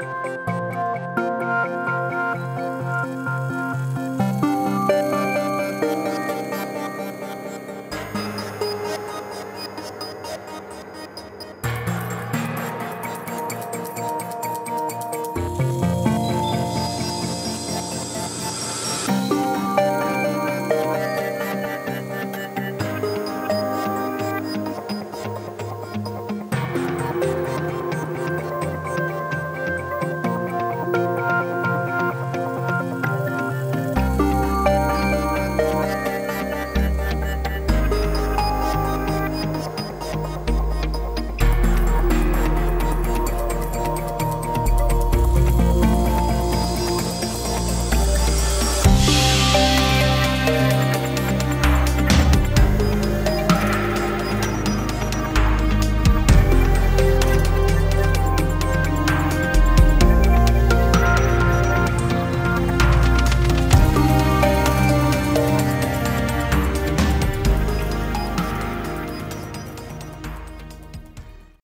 you